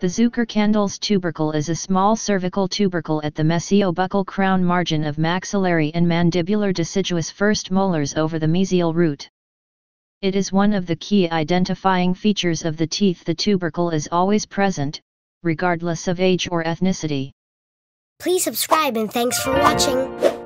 The Zuckerkandl's tubercle is a small cervical tubercle at the mesiobuccal crown margin of maxillary and mandibular deciduous first molars over the mesial root. It is one of the key identifying features of the teeth. The tubercle is always present, regardless of age or ethnicity. Please subscribe and thanks for watching.